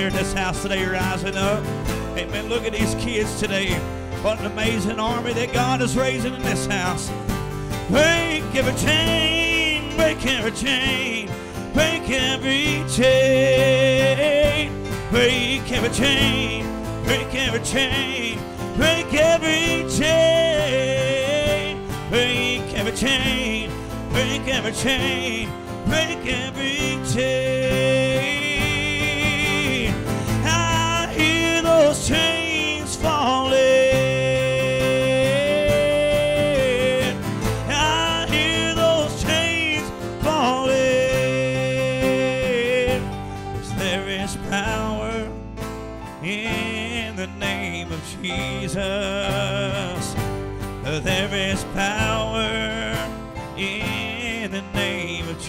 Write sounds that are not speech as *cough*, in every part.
here in this house today rising up? Amen. Look at these kids today. What an amazing army that God is raising in this house. Break every chain, break every chain, break every chain, break every chain, break every chain, break every chain, break every chain, break every chain, break every chain.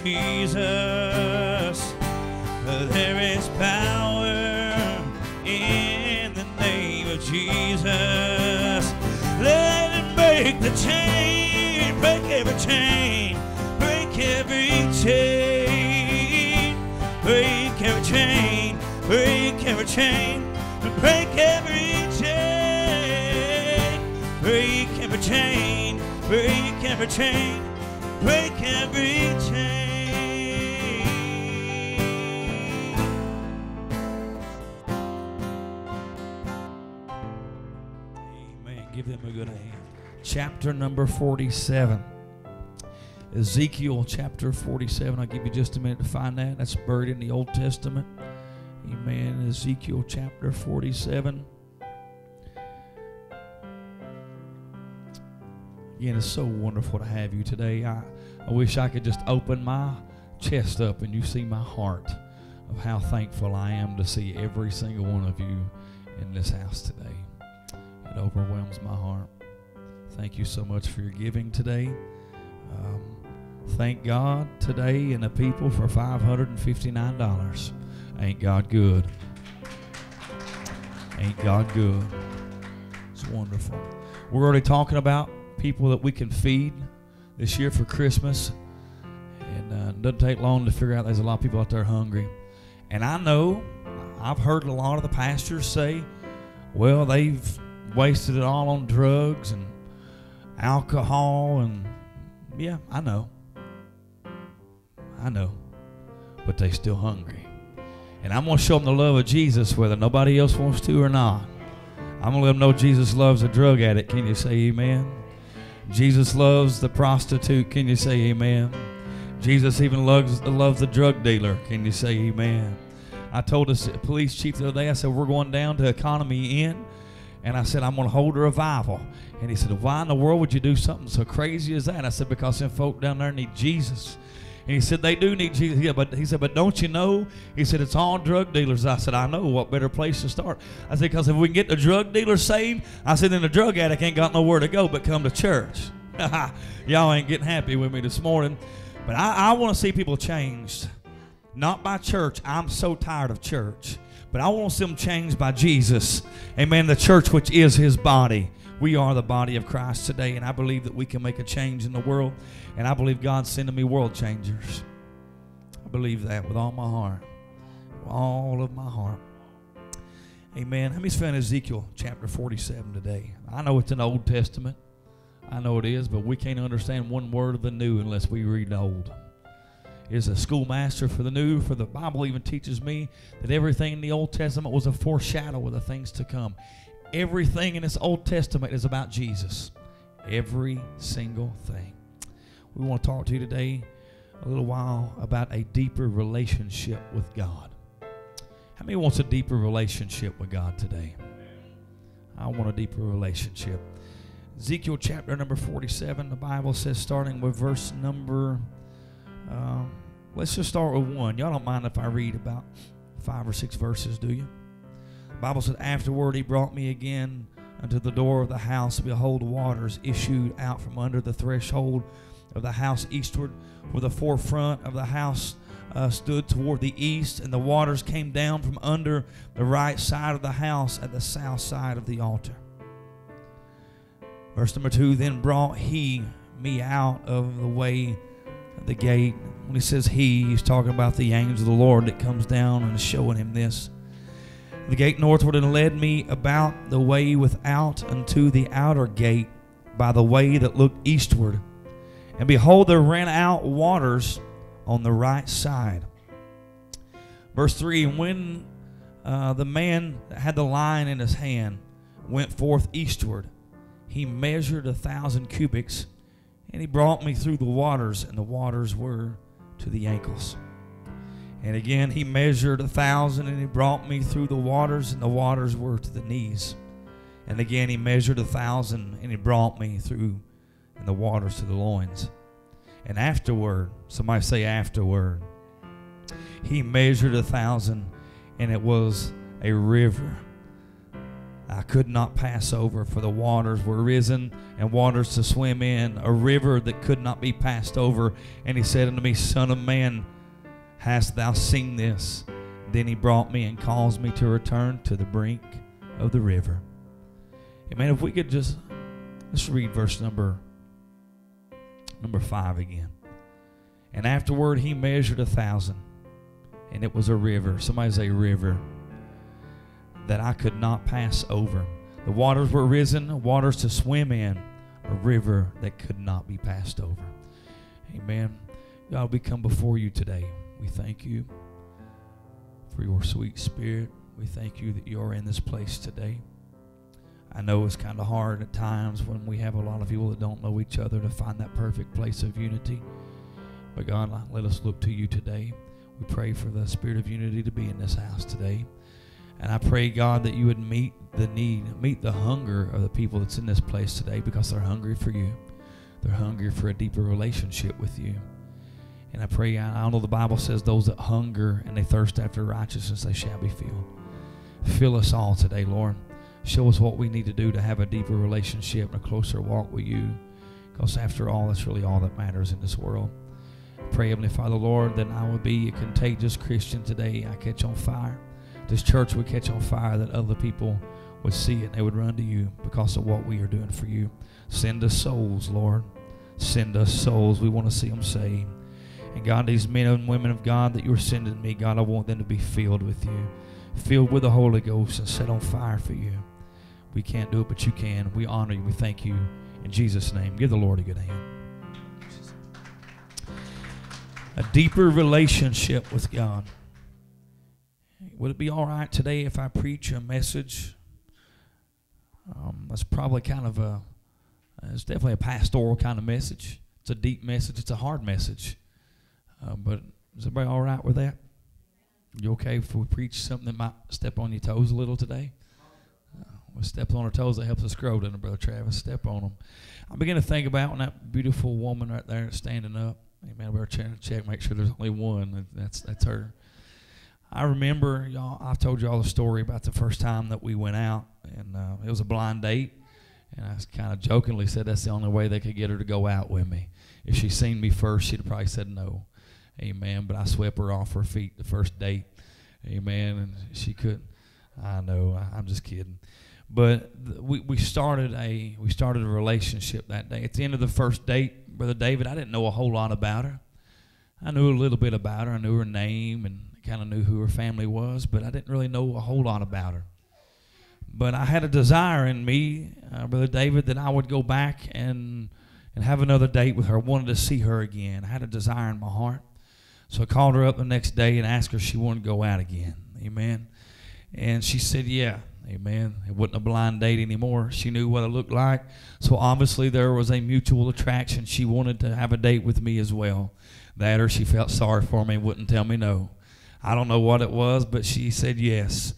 Jesus. There is power in the name of Jesus. Let it break the chain, break every chain, break every chain, break every chain, break every chain, break every chain, break every chain, break every chain, break every chain. Chapter number 47. Ezekiel chapter 47. I'll give you just a minute to find that. That's buried in the Old Testament. Amen. Ezekiel chapter 47. Again, it's so wonderful to have you today. I, I wish I could just open my chest up and you see my heart of how thankful I am to see every single one of you in this house today. It overwhelms my heart. Thank you so much for your giving today. Um, thank God today and the people for $559. Ain't God good? Ain't God good? It's wonderful. We're already talking about people that we can feed this year for Christmas. And uh, it doesn't take long to figure out there's a lot of people out there hungry. And I know, I've heard a lot of the pastors say, well, they've wasted it all on drugs and alcohol. And yeah, I know. I know. But they still hungry. And I'm going to show them the love of Jesus whether nobody else wants to or not. I'm going to let them know Jesus loves a drug addict. Can you say amen? Jesus loves the prostitute. Can you say amen? Jesus even loves, loves the drug dealer. Can you say amen? I told the police chief the other day, I said, we're going down to Economy Inn. And I said, I'm going to hold a revival. And he said, why in the world would you do something so crazy as that? I said, because them folk down there need Jesus. And he said, they do need Jesus. Yeah, but he said, but don't you know? He said, it's all drug dealers. I said, I know. What better place to start? I said, because if we can get the drug dealer saved, I said, then the drug addict ain't got nowhere to go but come to church. *laughs* Y'all ain't getting happy with me this morning. But I, I want to see people changed. Not by church. I'm so tired of church. But I want them changed by Jesus. Amen. The church, which is his body. We are the body of Christ today, and I believe that we can make a change in the world. And I believe God's sending me world changers. I believe that with all my heart. With all of my heart. Amen. How many's found Ezekiel chapter 47 today? I know it's an Old Testament. I know it is, but we can't understand one word of the new unless we read the old. Is a schoolmaster for the new. For the Bible even teaches me that everything in the Old Testament was a foreshadow of the things to come. Everything in this Old Testament is about Jesus. Every single thing. We want to talk to you today a little while about a deeper relationship with God. How many wants a deeper relationship with God today? I want a deeper relationship. Ezekiel chapter number 47, the Bible says, starting with verse number, uh, let's just start with one. Y'all don't mind if I read about five or six verses, do you? The Bible said, Afterward he brought me again unto the door of the house. Behold, waters issued out from under the threshold of the house eastward, where the forefront of the house uh, stood toward the east, and the waters came down from under the right side of the house at the south side of the altar. Verse number two Then brought he me out of the way the gate. When he says he, he's talking about the angel of the Lord that comes down and is showing him this. The gate northward and led me about the way without unto the outer gate by the way that looked eastward. And behold, there ran out waters on the right side. Verse 3 And when uh, the man that had the line in his hand went forth eastward, he measured a thousand cubits, and he brought me through the waters, and the waters were to the ankles. And again he measured a thousand, and he brought me through the waters, and the waters were to the knees. And again he measured a thousand, and he brought me through, and the waters to the loins. And afterward, somebody say afterward, he measured a thousand, and it was a river. I could not pass over, for the waters were risen and waters to swim in, a river that could not be passed over. And he said unto me, Son of man, hast thou seen this? Then he brought me and caused me to return to the brink of the river. Amen. If we could just let's read verse number number five again. And afterward he measured a thousand, and it was a river. Somebody say river that I could not pass over. The waters were risen, waters to swim in, a river that could not be passed over. Amen. God, we come before you today. We thank you for your sweet spirit. We thank you that you are in this place today. I know it's kind of hard at times when we have a lot of people that don't know each other to find that perfect place of unity. But God, let us look to you today. We pray for the spirit of unity to be in this house today. And I pray, God, that you would meet the need, meet the hunger of the people that's in this place today because they're hungry for you. They're hungry for a deeper relationship with you. And I pray, I know the Bible says those that hunger and they thirst after righteousness, they shall be filled. Fill us all today, Lord. Show us what we need to do to have a deeper relationship and a closer walk with you. Because after all, that's really all that matters in this world. Pray, Heavenly Father, Lord, that I would be a contagious Christian today. I catch on fire this church would catch on fire, that other people would see it and they would run to you because of what we are doing for you. Send us souls, Lord. Send us souls. We want to see them saved. And God, these men and women of God that you're sending me, God, I want them to be filled with you, filled with the Holy Ghost and set on fire for you. We can't do it, but you can. We honor you. We thank you. In Jesus' name, give the Lord a good hand. A deeper relationship with God. Would it be all right today if I preach a message? Um, that's probably kind of a, it's definitely a pastoral kind of message. It's a deep message. It's a hard message. Uh, but is everybody all right with that? You okay if we preach something that might step on your toes a little today? Uh, we step on our toes, that helps us grow, doesn't it, Brother Travis? Step on them. I begin to think about when that beautiful woman right there standing up. Amen. Better check, check, make sure there's only one. That's that's her. I remember y'all. I told y'all the story about the first time that we went out, and uh, it was a blind date. And I kind of jokingly said that's the only way they could get her to go out with me. If she seen me first, she'd probably said no. Amen. But I swept her off her feet the first date. Amen. And she couldn't. I know. I, I'm just kidding. But th- we, we started a we started a relationship that day. At the end of the first date, brother David, I didn't know a whole lot about her. I knew a little bit about her. I knew her name and kind of knew who her family was, but I didn't really know a whole lot about her. But I had a desire in me, uh, Brother David, that I would go back and and have another date with her. I wanted to see her again. I had a desire in my heart. So I called her up the next day and asked her if she wanted to go out again. Amen. And she said, yeah. Amen. It wasn't a blind date anymore. She knew what I looked like. So obviously there was a mutual attraction. She wanted to have a date with me as well. That or she felt sorry for me and wouldn't tell me no. I don't know what it was, but she said yes.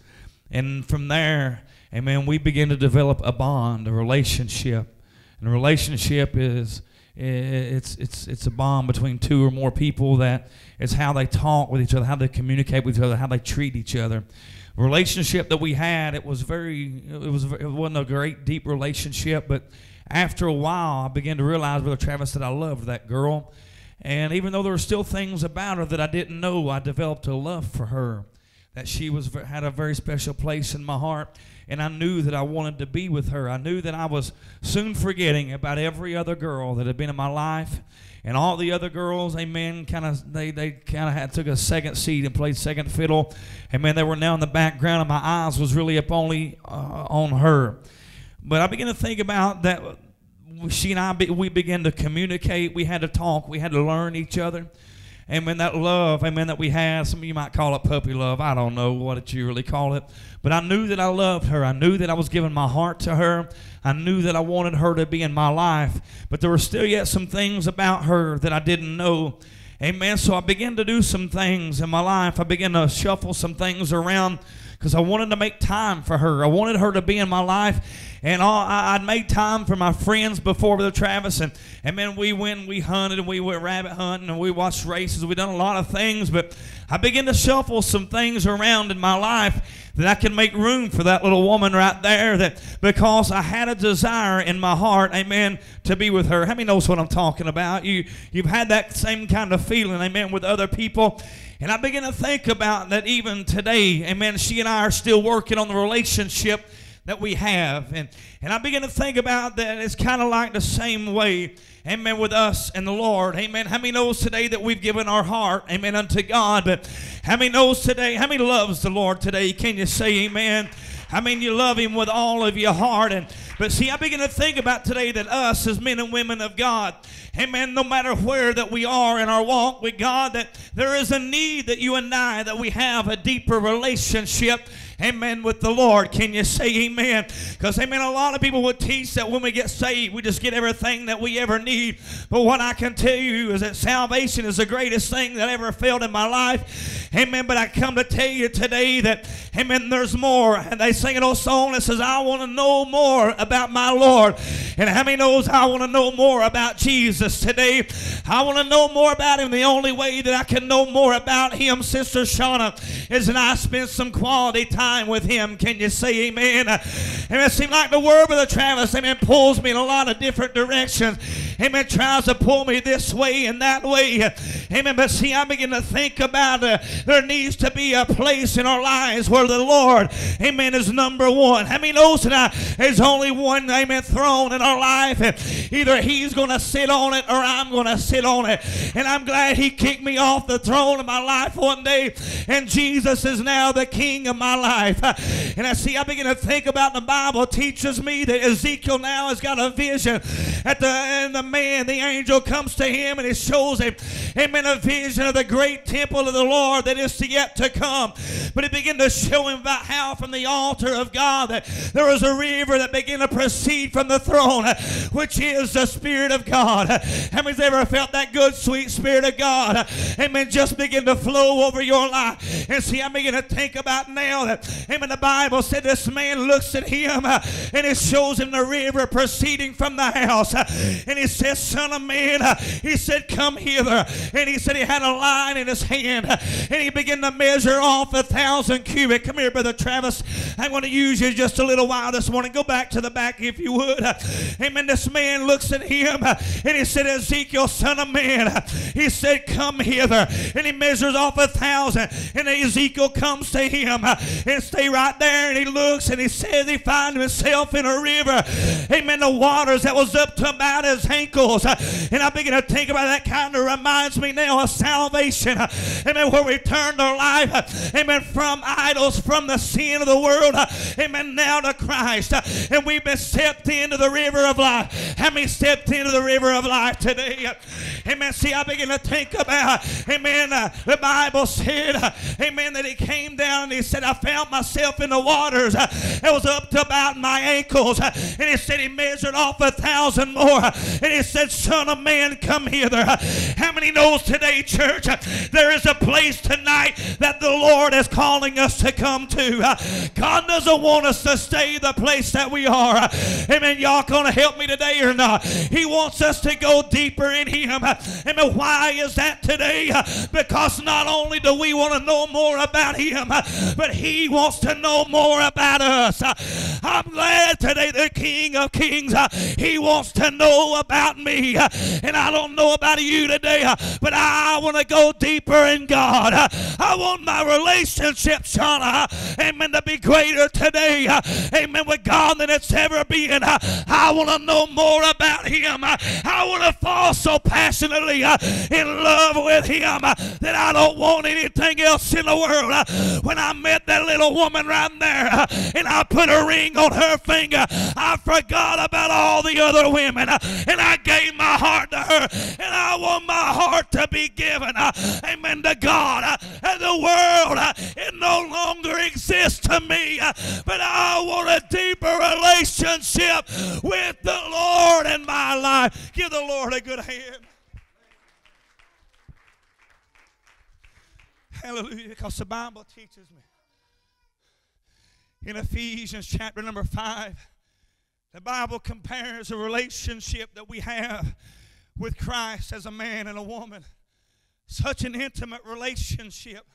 And from there, amen, we began to develop a bond, a relationship. And a relationship is it's it's it's a bond between two or more people that it's how they talk with each other, how they communicate with each other, how they treat each other. relationship that we had, it was very it was it wasn't a great deep relationship, but after a while, I began to realize, Brother Travis, that I loved that girl. And even though there were still things about her that I didn't know, I developed a love for her. That she was had a very special place in my heart and I knew that I wanted to be with her. I knew that I was soon forgetting about every other girl that had been in my life. And all the other girls, amen, kind of they, they kind of had took a second seat and played second fiddle. Amen, they were now in the background, and my eyes was really up only uh, on her. But I began to think about that. She and I, we began to communicate. We had to talk. We had to learn each other. Amen. That love, amen, that we had. Some of you might call it puppy love. I don't know what you really call it. But I knew that I loved her. I knew that I was giving my heart to her. I knew that I wanted her to be in my life. But there were still yet some things about her that I didn't know. Amen. So I began to do some things in my life. I began to shuffle some things around because I wanted to make time for her. I wanted her to be in my life. And all, I, would made time for my friends before the Travis. And, and man, we went and we hunted and we went rabbit hunting and we watched races. we done a lot of things. But I began to shuffle some things around in my life that I can make room for that little woman right there that because I had a desire in my heart, amen, to be with her. How many knows what I'm talking about? You you've had that same kind of feeling, amen, with other people. And I begin to think about that even today, amen, she and I are still working on the relationship that we have. And, and I begin to think about that it's kind of like the same way, amen, with us and the Lord. Amen. How many knows today that we've given our heart, amen, unto God? But how many knows today, how many loves the Lord today? Can you say amen? I mean, you love him with all of your heart. And but see, I begin to think about today that us as men and women of God, amen, no matter where that we are in our walk with God, that there is a need that you and I that we have a deeper relationship amen, with the Lord. Can you say amen? Because, amen, a lot of people would teach that when we get saved, we just get everything that we ever need. But what I can tell you is that salvation is the greatest thing that ever felt in my life. Amen. But I come to tell you today that, amen, there's more. And they sing an old song that says, I want to know more about my Lord. And how many knows I want to know more about Jesus today? I want to know more about him. The only way that I can know more about him, Sister Shauna, is that I spend some quality time time with Him. Can you say amen? And it seems like the word of the Travis, amen, pulls me in a lot of different directions. Amen. Tries to pull me this way and that way. Amen. But see, I begin to think about uh, there needs to be a place in our lives where the Lord, amen, is number one. How many knows tonight there's only one, amen, throne in our life? And either He's going to sit on it or I'm going to sit on it. And I'm glad He kicked me off the throne of my life one day. And Jesus is now the King of my life life. *laughs* And I see, I begin to think about the Bible teaches me that Ezekiel now has got a vision. At the and the man, the angel comes to him and he shows him, amen, a vision of the great temple of the Lord that is yet to come. But he began to show him about how from the altar of God that there was a river that began to proceed from the throne, *laughs* which is the Spirit of God. *laughs* How many's ever felt that good, sweet Spirit of God? Amen. Just begin to flow over your life. And see, I begin to think about now that Amen. The Bible said this man looks at him uh, and it shows him the river proceeding from the house. Uh, and he says, Son of man, uh, he said, Come hither. And he said he had a line in his hand and he began to measure off a thousand cubit. Come here, Brother Travis. I'm going to use you just a little while this morning. Go back to the back if you would. Amen. This man looks at him and he said, Ezekiel, son of man, he said, Come hither. And he measures off a thousand. And Ezekiel comes to him and stay right there and he looks and he says he finds himself in a river. Amen. The waters that was up to about his ankles. And I begin to think about that kind of reminds me now of salvation. Amen. Where we turn our life, amen, from idols, from the sin of the world, amen, now to Christ. And we've been stepped into the river of life. How many stepped into the river of life today? Amen. See, I begin to think about, amen, the Bible said, amen, that he came down and he said, I found myself in the waters. It was up to about my ankles. And he said, he measured off a thousand more. And he said, Son of man, come hither. How many knows today, church, there is a place tonight that the Lord is calling us to come to. God doesn't want us to stay the place that we are. Amen. Y'all gonna help me today or not? He wants us to go deeper in Him. Amen. Why is that today? Because not only do we want to know more about Him, but He wants to know more about us. I'm glad today the King of Kings, uh, He wants to know about me. And I don't know about you today, uh, but I want to go deeper in God. I want my relationship, Shauna, amen, to be greater today, uh, amen, with God than it's ever been. I want to know more about Him. I want to fall so passionately in love with Him that I don't want anything else in the world. When I met that little woman right there uh, and I put a ring on her finger, I forgot about all the other women uh, and I gave my heart to her and I want my heart to be given, uh, amen, to God. And the world, it no longer exists to me, but I want a deeper relationship with the Lord in my life. Give the Lord a good hand. Hallelujah. Because the Bible teaches me in Ephesians chapter number 5, the Bible compares the relationship that we have with Christ as a man and a woman. Such an intimate relationship.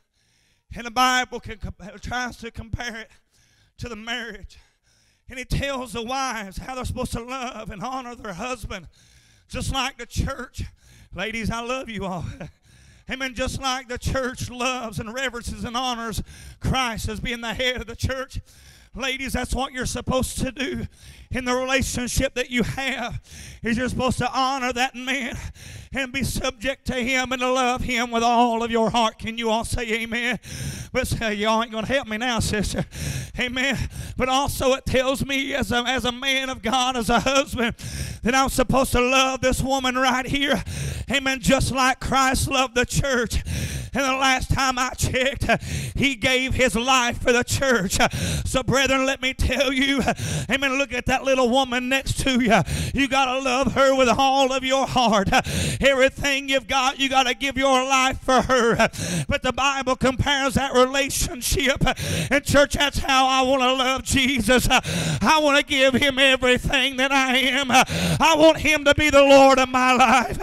And the Bible can, tries to compare it to the marriage. And it tells the wives how they're supposed to love and honor their husband, just like the church. Ladies, I love you all. *laughs* Amen. Just like the church loves and reverences and honors Christ as being the head of the church. Ladies, that's what you're supposed to do in the relationship that you have is you're supposed to honor that man and be subject to him and to love him with all of your heart. Can you all say amen? But say, y'all ain't going to help me now, sister. Amen. But also it tells me as a, as a man of God, as a husband, that I'm supposed to love this woman right here. Amen. Just like Christ loved the church. And the last time I checked, *laughs* he gave his life for the church. *laughs* So, brethren, let me tell you, *laughs* amen. Look at that little woman next to you. You got to love her with all of your heart. Everything you've got, you got to give your life for her. But the Bible compares that relationship. And, church, that's how I want to love Jesus. I want to give him everything that I am. I want him to be the Lord of my life.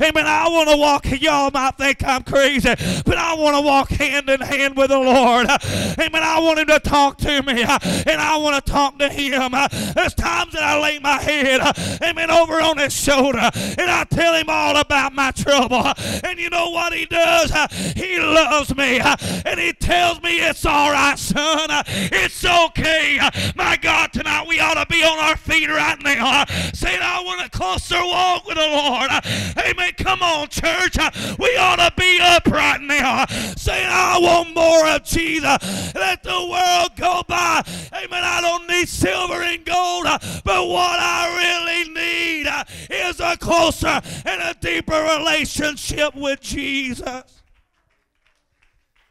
Amen. I want to walk, y'all might think I'm crazy, but I want to walk hand in hand with the Lord. Amen. I want him to talk to me, and I want to talk to him. There's times that I lay my head, amen, over on his shoulder, and I tell him all about my trouble. And you know what he does? He loves me, and he tells me it's all right, son. It's okay. My God, tonight we ought to be on our feet right now, saying, I want a closer walk with the Lord. Amen. Come on, church. We ought to be up right now, saying, I want more of Jesus. Let the world go by. Amen. I don't need silver and gold, but what I really need is a closer and a deeper relationship with Jesus.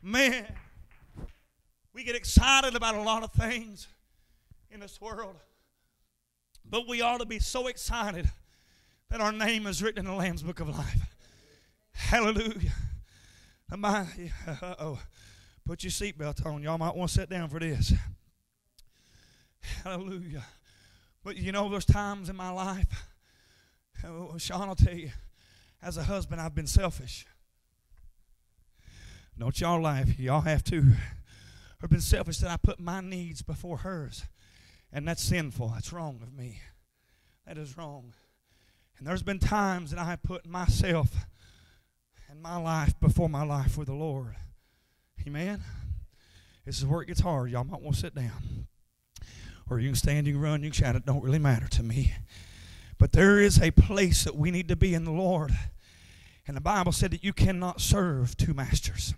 Man, we get excited about a lot of things in this world, but we ought to be so excited that our name is written in the Lamb's Book of Life. Hallelujah. My, oh, put your seatbelt on. Y'all might want to sit down for this. Hallelujah. But you know, there's times in my life, oh, Sean, I'll tell you, as a husband, I've been selfish. Don't y'all laugh. Y'all have to. I've been selfish that I put my needs before hers. And that's sinful. That's wrong of me. That is wrong. And there's been times that I put myself and my life before my life with the Lord. Amen. This is where it gets hard. Y'all might want to sit down. Or you can stand, you can run, you can shout. It don't really matter to me. But there is a place that we need to be in the Lord. And the Bible said that you cannot serve two masters.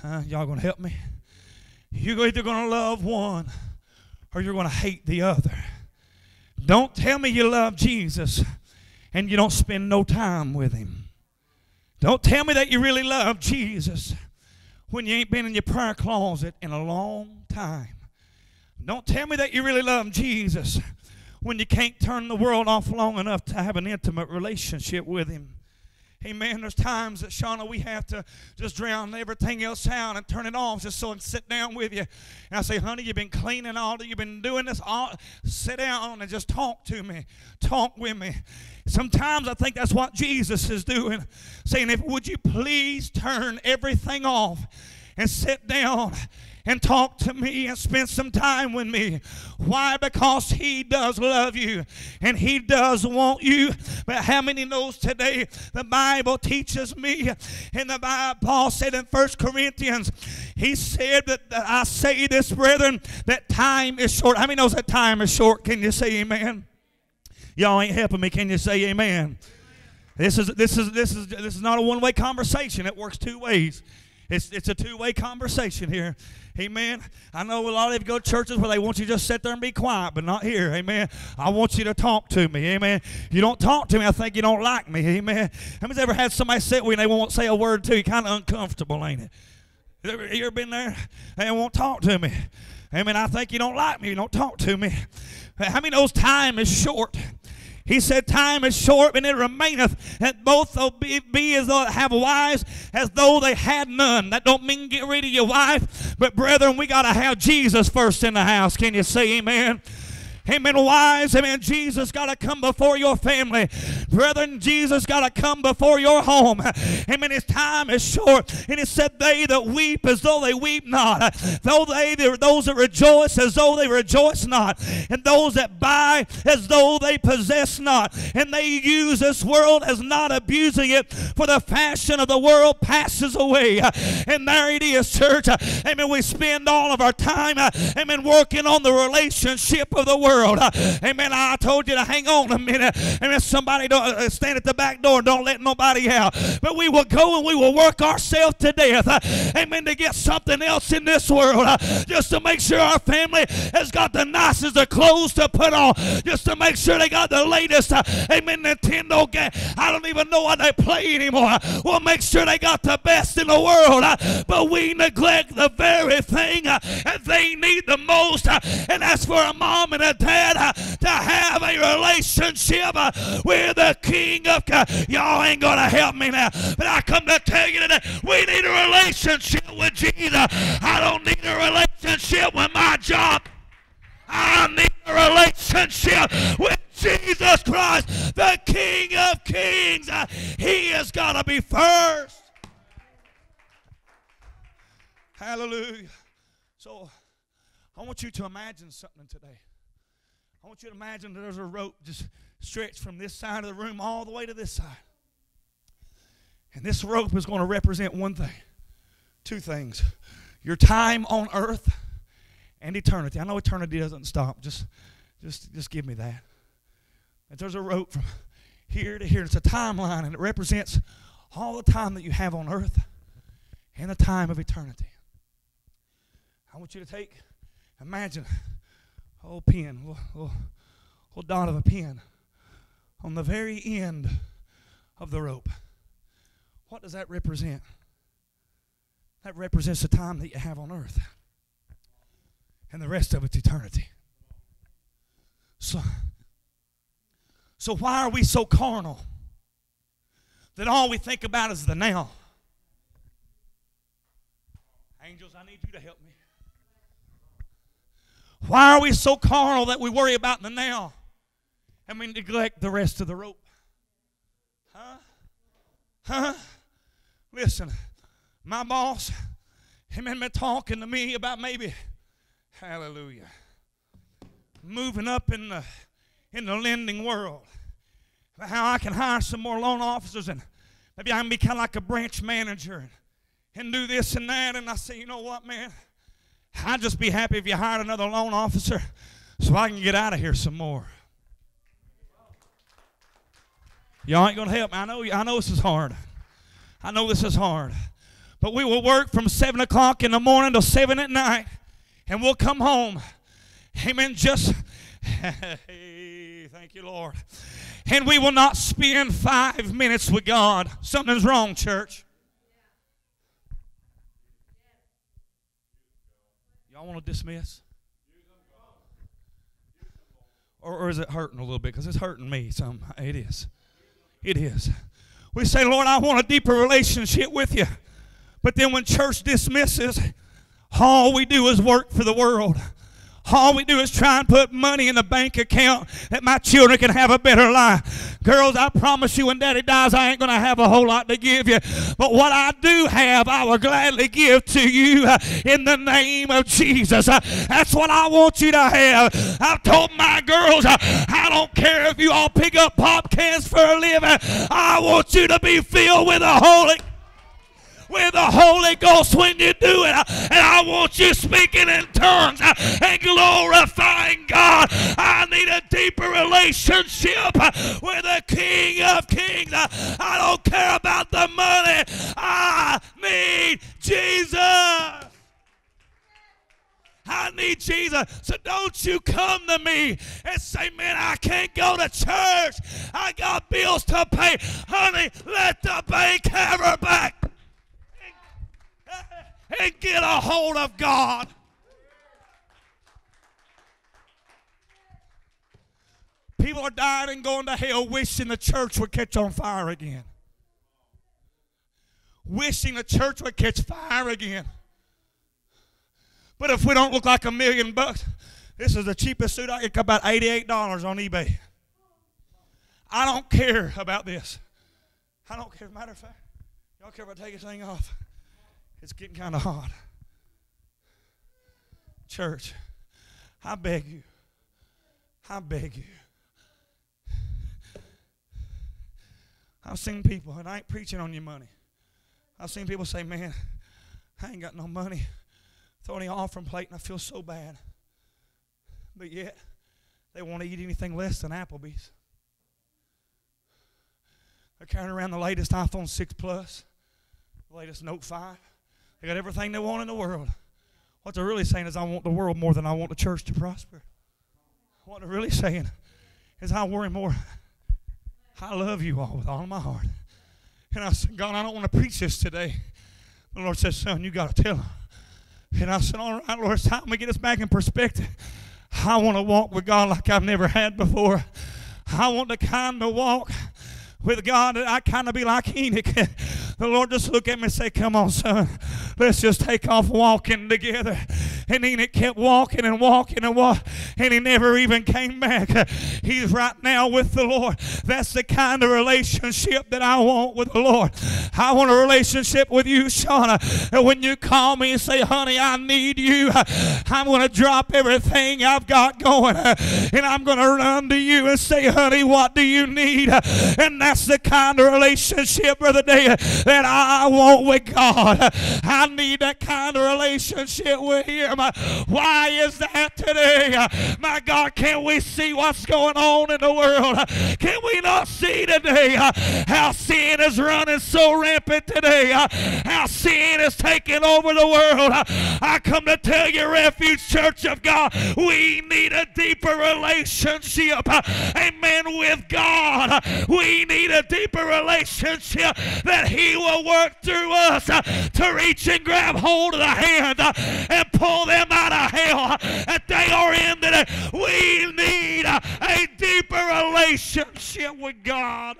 Huh? Y'all gonna help me? You're either gonna love one or you're gonna hate the other. Don't tell me you love Jesus and you don't spend no time with him. Don't tell me that you really love Jesus when you ain't been in your prayer closet in a long time. Don't tell me that you really love Jesus when you can't turn the world off long enough to have an intimate relationship with him. Amen. There's times that Shauna we have to just drown everything else out and turn it off just so I can sit down with you. And I say, honey, you've been cleaning all day, you've been doing this all sit down and just talk to me. Talk with me. Sometimes I think that's what Jesus is doing. Saying, if would you please turn everything off and sit down and talk to me and spend some time with me. Why? Because He does love you and He does want you. But how many knows today the Bible teaches me? And the Bible, Paul said in First Corinthians, he said that, that I say this, brethren, that time is short. How many knows that time is short? Can you say amen? Y'all ain't helping me. Can you say amen? This is this is this is this is not a one-way conversation. It works two ways. It's, it's a two way conversation here. Amen. I know a lot of you go to churches where they want you to just sit there and be quiet, but not here. Amen. I want you to talk to me. Amen. You don't talk to me, I think you don't like me. Amen. How ever had somebody sit with you and they won't say a word to you? Kind of uncomfortable, ain't it? You ever, you ever been there? They won't talk to me. Amen. I think you don't like me. You don't talk to me. How many knows time is short? He said, Time is short, and it remaineth that both be, be as though have wives as though they had none. That don't mean get rid of your wife, but brethren, we got to have Jesus first in the house. Can you say amen? Amen. Wives, amen. Jesus got to come before your family. Brethren, Jesus got to come before your home. Amen. His time is short. And it said, They that weep as though they weep not, though they, those that rejoice as though they rejoice not, and those that buy as though they possess not. And they use this world as not abusing it, for the fashion of the world passes away. And there it is, church. Amen. We spend all of our time, amen, working on the relationship of the world world. Amen. I told you to hang on a minute. Amen. Somebody don't uh, stand at the back door. Don't let nobody out. But we will go and we will work ourselves to death. Uh, amen. To get something else in this world. Uh, just to make sure our family has got the nicest of clothes to put on. Just to make sure they got the latest. Uh, amen. Nintendo game. I don't even know what they play anymore. We'll make sure they got the best in the world. But we neglect the very thing that they need the most. And that's for a mom and a uh, to have a relationship uh, with the King of God. Y'all ain't going to help me now, but I come to tell you today we need a relationship with Jesus. I don't need a relationship with my job. I need a relationship with Jesus Christ, the King of Kings. Uh, he has got to be first. Hallelujah. So I want you to imagine something today. I want you to imagine that there's a rope just stretched from this side of the room all the way to this side. And this rope is going to represent one thing, two things your time on earth and eternity. I know eternity doesn't stop. Just, just, just give me that. And there's a rope from here to here. It's a timeline, and it represents all the time that you have on earth and the time of eternity. I want you to take, imagine old pen, little, little, little dot of a pen on the very end of the rope. What does that represent? That represents the time that you have on earth. And the rest of it's eternity. So, so why are we so carnal that all we think about is the now? Angels, I need you to help me. Why are we so carnal that we worry about the now and we neglect the rest of the rope? Huh? Huh? Listen, my boss, him and me talking to me about maybe, hallelujah, moving up in the in the lending world. How I can hire some more loan officers and maybe I can be kind of like a branch manager and, and do this and that. And I say, you know what, man? I'd just be happy if you hired another loan officer so I can get out of here some more. Y'all ain't gonna help me. I know. I know this is hard. I know this is hard. But we will work from seven o'clock in the morning till seven at night, and we'll come home. Amen. Just *laughs* thank you, Lord. And we will not spend five minutes with God. Something's wrong, church. Y'all want to dismiss? Or, or is it hurting a little bit? Because it's hurting me. Some it is. It is. We say, Lord, I want a deeper relationship with you. But then when church dismisses, all we do is work for the world. All we do is try and put money in the bank account that my children can have a better life. Girls, I promise you, when daddy dies, I ain't going to have a whole lot to give you. But what I do have, I will gladly give to you uh, in the name of Jesus. Uh, that's what I want you to have. I've told my girls, uh, I don't care if you all pick up pop cans for a living. I want you to be filled with the Holy with the Holy Ghost when you do it. Uh, and I want you speaking in tongues uh, and glorifying God. I need a deeper relationship uh, with the King of Kings. I don't care about the money. I need Jesus. I need Jesus. So don't you come to me and say, man, I can't go to church. I got bills to pay. Honey, let the bank have her back and get a hold of God. People are dying and going to hell wishing the church would catch on fire again. Wishing the church would catch fire again. But if we don't look like a million bucks, this is the cheapest suit I get about $88 on eBay. I don't care about this. I don't care. Matter of fact, y'all care if I take this thing off? It's getting kind of hot. Church, I beg you. I beg you. I've seen people, and I ain't preaching on your money. I've seen people say, man, I ain't got no money. Throw the offering plate, and I feel so bad. But yet, they won't eat anything less than Applebee's. They're carrying around the latest iPhone 6 Plus, the latest Note 5. They got everything they want in the world. What they're really saying is, I want the world more than I want the church to prosper. What they're really saying is, I worry more. I love you all with all my heart. And I said, God, I don't want to preach this today. The Lord said, Son, you got to tell them. And I said, All right, Lord, it's time we get us back in perspective. I want to walk with God like I've never had before. I want to kind of walk with God that I kind of be like Enoch. The Lord just look at me and say, Come on, son. Let's just take off walking together. And Enoch kept walking and walking and walking, and he never even came back. He's right now with the Lord. That's the kind of relationship that I want with the Lord. I want a relationship with you, Shauna. And when you call me and say, honey, I need you, I'm going to drop everything I've got going. And I'm going to run to you and say, honey, what do you need? And that's the kind of relationship, Brother David, that I want with God. I need that kind of relationship with Him. Why is that today? My God, can we see what's going on in the world? Can we not see today how sin is running so rampant today? How sin is taking over the world? I come to tell you, Refuge Church of God, we need a deeper relationship, amen, with God. We need a deeper relationship that He will work through us uh, to reach and grab hold of the hand uh, and pull them out of hell uh, that they are in today. We need a deeper relationship with God.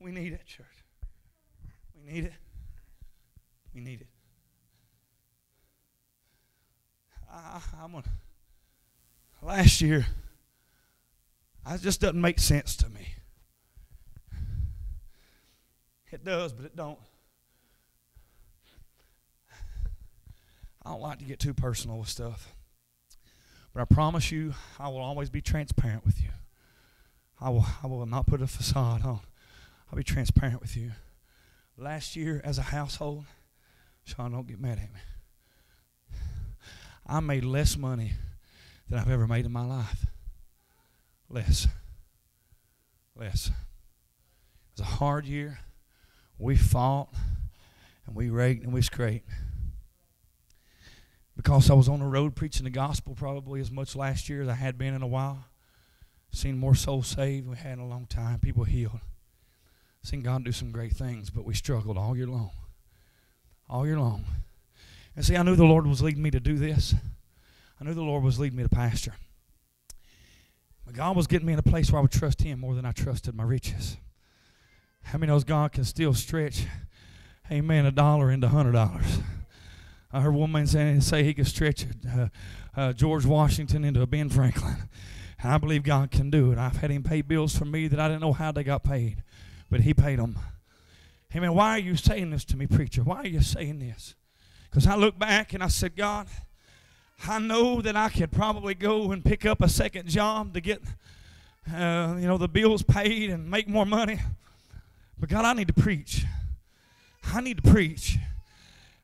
We need it, church. We need it. We need it. I, I'm gonna, last year, it just doesn't make sense to me. It does, but it don't. I don't like to get too personal with stuff. But I promise you, I will always be transparent with you. I will, I will not put a facade on. I'll be transparent with you. Last year, as a household, Sean, don't get mad at me. I made less money than I've ever made in my life. Less. Less. It was a hard year. We fought and we raked and we scraped. Because I was on the road preaching the gospel probably as much last year as I had been in a while. Seen more souls saved we had in a long time. People healed. Seen God do some great things, but we struggled all year long. All year long. And see, I knew the Lord was leading me to do this. I knew the Lord was leading me to pastor. But God was getting me in a place where I would trust Him more than I trusted my riches. How many knows God can still stretch, amen, a dollar into hundred dollars? I heard one man say, say he could stretch uh, uh, George Washington into a Ben Franklin. And I believe God can do it. I've had him pay bills for me that I didn't know how they got paid, but he paid them. Amen. Why are you saying this to me, preacher? Why are you saying this? Because I look back and I said, God, I know that I could probably go and pick up a second job to get, uh, you know, the bills paid and make more money. But God, I need to preach. I need to preach.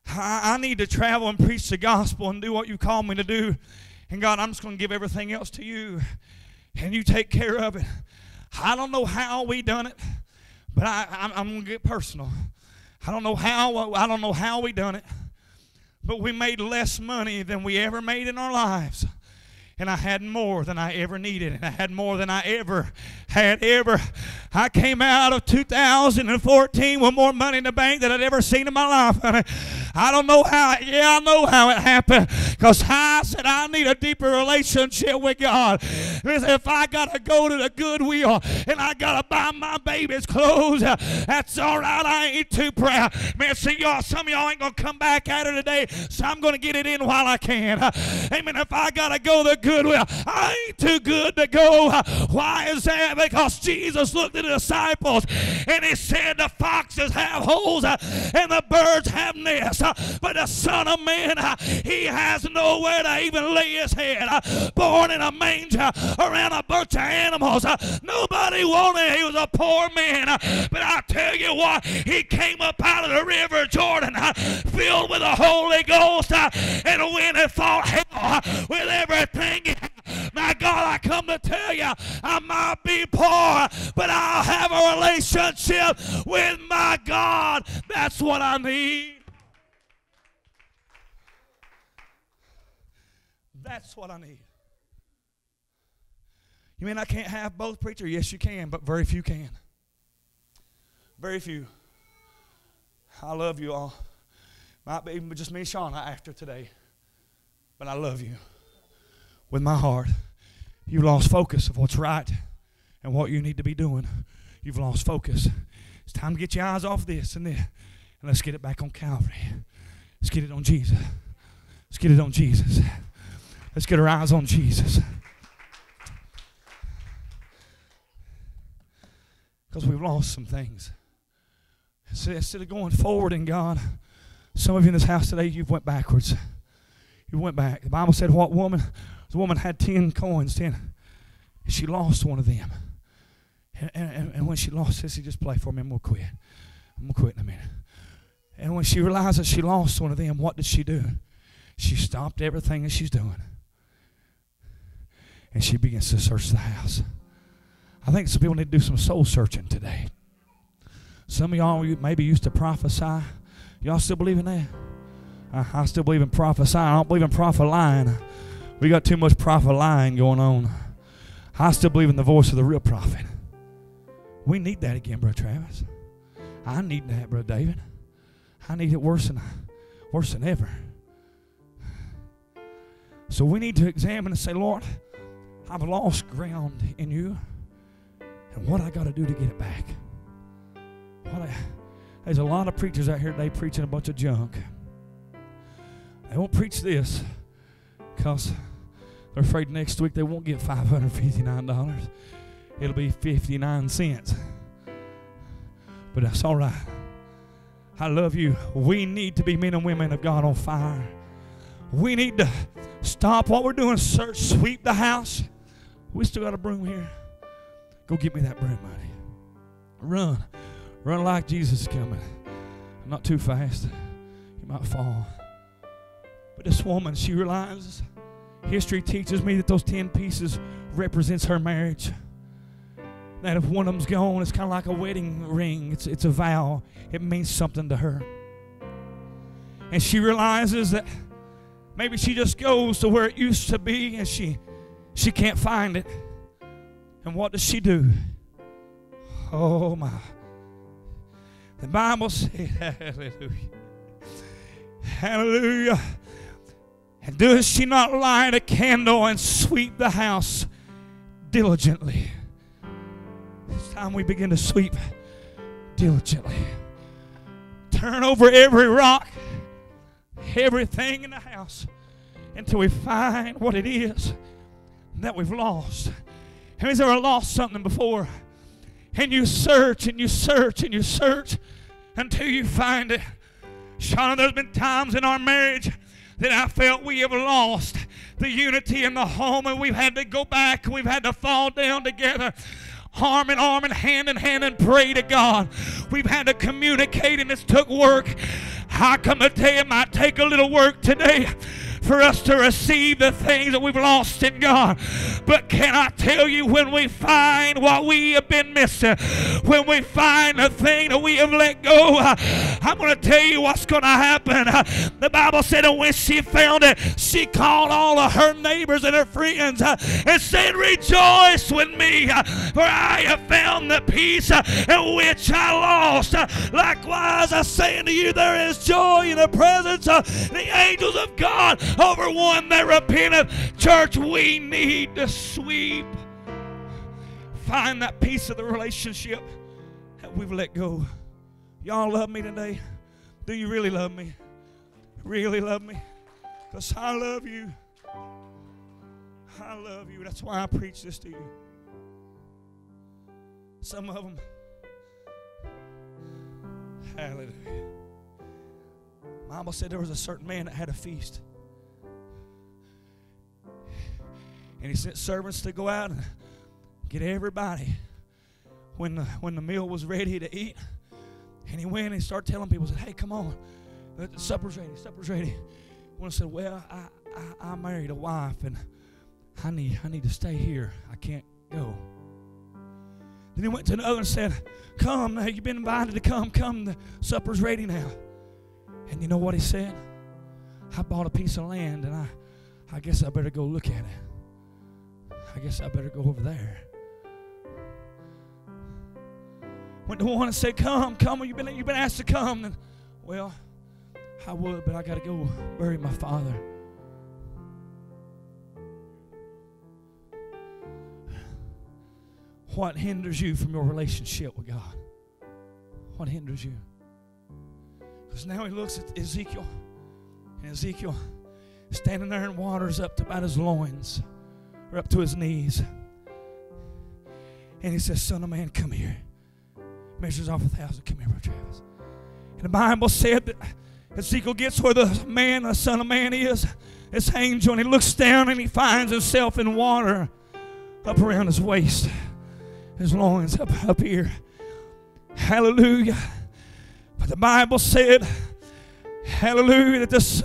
I, I need to travel and preach the gospel and do what you call me to do. And God, I'm just going to give everything else to you. And you take care of it. I don't know how we done it, but I, I'm, I'm going to get personal. I don't know how I don't know how we done it, but we made less money than we ever made in our lives and I had more than I ever needed, and I had more than I ever had ever. I came out of 2014 with more money in the bank than I'd ever seen in my life. I don't know how, yeah, I know how it happened because I said I need a deeper relationship with God. If I got to go to the Goodwill and I got to buy my baby's clothes, that's all right. I ain't too proud. Man, see, y'all, some of y'all ain't going to come back at her today, so I'm going to get it in while I can. Amen. If I got to go to Goodwill, I ain't too good to go. Why is that? Because Jesus looked at the disciples and he said, The foxes have holes and the birds have nests Uh, but the Son of Man, uh, he has nowhere to even lay his head. Uh, born in a manger around a bunch of animals. Nobody wanted. He was a poor man. But I tell you what, he came up out of the river Jordan filled with the Holy Ghost and went and fought hell with everything my God, I come to tell you, I might be poor, but I'll have a relationship with my God. That's what I need. That's what I need. You mean I can't have both, preacher? Yes, you can, but very few can. Very few. I love you all. Might be just me and Shauna after today, but I love you with my heart. You've lost focus of what's right and what you need to be doing. You've lost focus. It's time to get your eyes off this and this, and let's get it back on Calvary. Let's get it on Jesus. Let's get it on Jesus. Let's get our eyes on Jesus. Because we've lost some things. So instead of going forward in God, some of you in this house today, you've went backwards. You went back. The Bible said what woman? The woman had ten coins, ten. She lost one of them. And, and, and when she lost this, he just play for me and we'll quit. I'm going to quit in a minute. And when she realized that she lost one of them, what did she do? She stopped everything that she's doing and she begins to search the house. I think some people need to do some soul searching today. Some of y'all maybe used to prophesy. Y'all still believe in that? I, I still believe in prophesying. I don't believe in prophet lying. We got too much prophet lying going on. I still believe in the voice of the real prophet. We need that again, Brother Travis. I need that, Brother David. I need it worse than worse than ever. So we need to examine and say, Lord, I've lost ground in you. And what I got to do to get it back? What I, there's a lot of preachers out here today preaching a bunch of junk. They won't preach this because they're afraid next week they won't get $559. It'll be 59 cents. But that's all right. I love you. We need to be men and women of God on fire. We need to stop what we're doing, search, sweep the house, we still got a broom here. Go get me that broom, buddy. Run. Run like Jesus is coming. Not too fast. You might fall. But this woman, she realizes History teaches me that those 10 pieces represents her marriage. That if one of them's gone, it's kind of like a wedding ring. It's, it's a vow. It means something to her. And she realizes that maybe she just goes to where it used to be and she she can't find it. And what does she do? Oh my. The Bible said, *laughs* Hallelujah. Hallelujah. And does she not light a candle and sweep the house diligently? It's time we begin to sweep diligently. Turn over every rock, everything in the house until we find what it is that we've lost. Have you ever lost something before? And you search and you search and you search until you find it. Shauna, there's been times in our marriage that I felt we have lost the unity in the home and we've had to go back, we've had to fall down together arm in arm and hand in hand and pray to God. We've had to communicate and it's took work. I come to tell it might take a little work today for us to receive the things that we've lost in God. But can I tell you, when we find what we have been missing, when we find the thing that we have let go, uh, I'm going to tell you what's going to happen. Uh, the Bible said when she found it, she called all of her neighbors and her friends uh, and said, Rejoice with me, for I have found the piece in which I lost. Likewise, I say unto you, there is joy in the presence of the angels of God over one that repenteth. Church, we need to sweep. Find that piece of the relationship that we've let go. Y'all love me today? Do you really love me? Really love me? Because I love you. I love you. That's why I preach this to you. Some of them, hallelujah. Bible said there was a certain man that had a feast. And he sent servants to go out and get everybody when the, when the meal was ready to eat. And he went and he started telling people, said, hey, come on. Supper's ready. Supper's ready. One said, well, I, I, I married a wife and I need, I need to stay here. I can't go. Then he went to another and said, Come, now you've been invited to come. Come, the supper's ready now. And you know what he said? I bought a piece of land and I, I guess I better go look at it. I guess I better go over there. Went to one and said, Come, come, you've been, you've been asked to come. And, well, I would, but I got to go bury my father. What hinders you from your relationship with God? What hinders you? Because now he looks at Ezekiel, and Ezekiel standing there in waters up to about his loins up to his knees. And he says, Son of man, come here. Measures off a thousand. Come here, Brother Travis. And the Bible said that Ezekiel gets where the man, the Son of Man, is, this angel, and he looks down and he finds himself in water up around his waist, his loins up, up here. Hallelujah. But the Bible said, Hallelujah, that this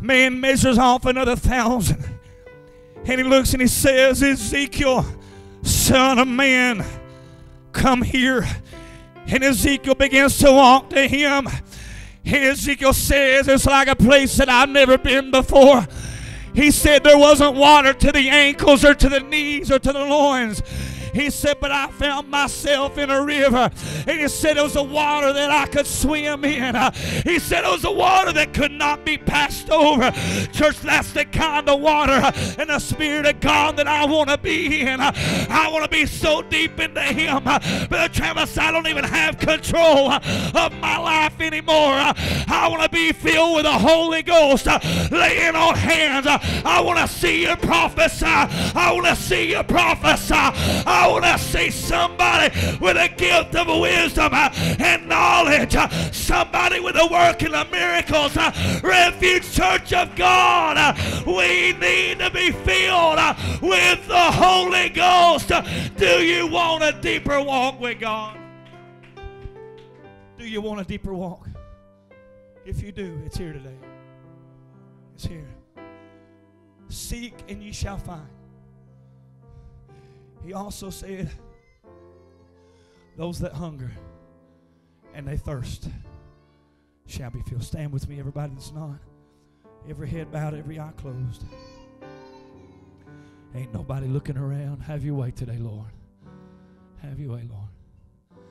man measures off another thousand. And he looks and he says, Ezekiel, son of man, come here. And Ezekiel begins to walk to him. And Ezekiel says, It's like a place that I've never been before. He said there wasn't water to the ankles or to the knees or to the loins. He said, But I found myself in a river. And he said, It was a water that I could swim in. He said, It was a water that could not be passed over. Church, that's the kind of water and the Spirit of God that I want to be in. I want to be so deep into Him. But Travis, I don't even have control of my life anymore. I want to be filled with the Holy Ghost, laying on hands. I want to see you prophesy. I want to see you prophesy. I I see somebody with a gift of wisdom uh, and knowledge, uh, somebody with a working of miracles. Uh, Refuge Church of God, we need to be filled with the Holy Ghost. Do you want a deeper walk with God? Do you want a deeper walk? If you do, it's here today. It's here. Seek and ye shall find. He also said, Those that hunger and they thirst shall be filled. Stand with me, everybody that's not. Every head bowed, every eye closed. Ain't nobody looking around. Have your way today, Lord. Have your way, Lord.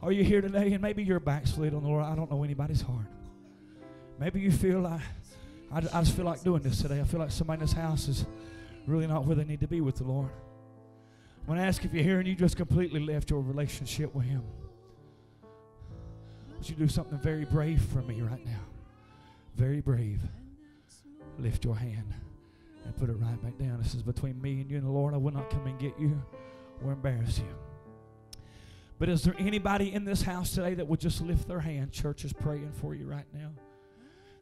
Are you here today and maybe you're backslid on the Lord? I don't know anybody's heart. Maybe you feel like, I, I just feel like doing this today. I feel like somebody in this house is really not where they need to be with the Lord. I'm going to ask if you're here and you just completely left your relationship with Him. Would you do something very brave for me right now? Very brave. Lift your hand and put it right back down. This is between me and you and the Lord. I will not come and get you or embarrass you. But is there anybody in this house today that would just lift their hand? Church is praying for you right now.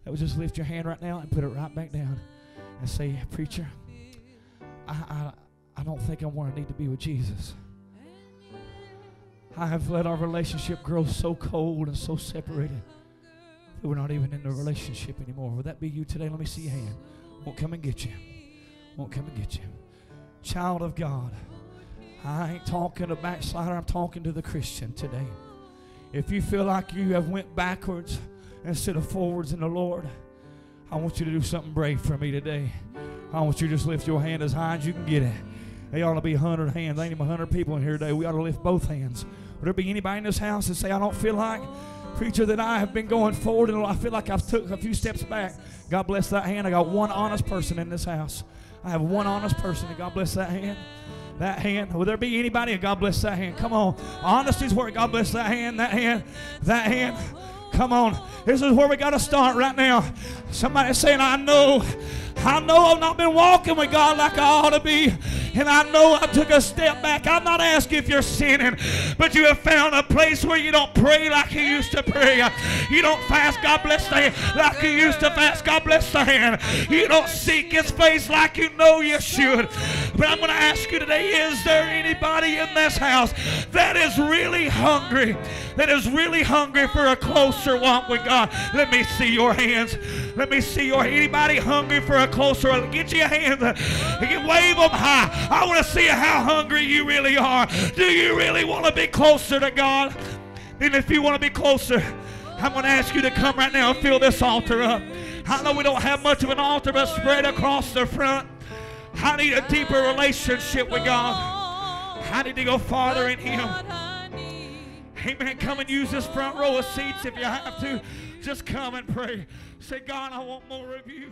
That would just lift your hand right now and put it right back down and say, Preacher, I, I, I don't think I'm where I need to be with Jesus. I have let our relationship grow so cold and so separated that we're not even in the relationship anymore. Would that be you today? Let me see your hand. Won't come and get you. Won't come and get you. Child of God. I ain't talking to backslider. I'm talking to the Christian today. If you feel like you have went backwards instead of forwards in the Lord, I want you to do something brave for me today. I want you to just lift your hand as high as you can get it. There ought to be 100 hands. Ain't even 100 people in here today. We ought to lift both hands. Would there be anybody in this house that say, I don't feel like, preacher, that I have been going forward and I feel like I've took a few steps back? God bless that hand. I got one honest person in this house. I have one honest person, and God bless that hand. That hand. Will there be anybody? God bless that hand. Come on. Honesty's where God bless that hand, that hand, that hand. Come on. This is where we got to start right now. Somebody saying, I know I know I've not been walking with God like I ought to be. And I know I took a step back. I'm not asking if you're sinning, but you have found a place where you don't pray like you used to pray. You don't fast, God bless the hand, like you used to fast, God bless the hand. You don't seek His face like you know you should. But I'm going to ask you today is there anybody in this house that is really hungry? That is really hungry for a closer walk with God? Let me see your hands. Let me see your anybody hungry for a closer. Get your hands. Get, wave them high. I want to see how hungry you really are. Do you really want to be closer to God? And if you want to be closer, I'm going to ask you to come right now and fill this altar up. I know we don't have much of an altar, but spread across the front. I need a deeper relationship with God. I need to go farther in Him. Amen. Come and use this front row of seats if you have to. Just come and pray. Say, God, I want more of you.